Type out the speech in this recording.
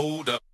Hold up.